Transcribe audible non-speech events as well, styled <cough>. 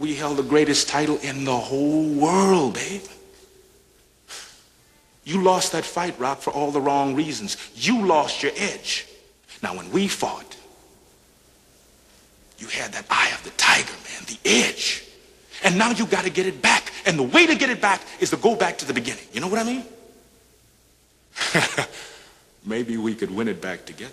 We held the greatest title in the whole world, babe. You lost that fight, Rock, for all the wrong reasons. You lost your edge. Now, when we fought, you had that eye of the tiger, man, the edge. And now you got to get it back. And the way to get it back is to go back to the beginning. You know what I mean? <laughs> Maybe we could win it back together.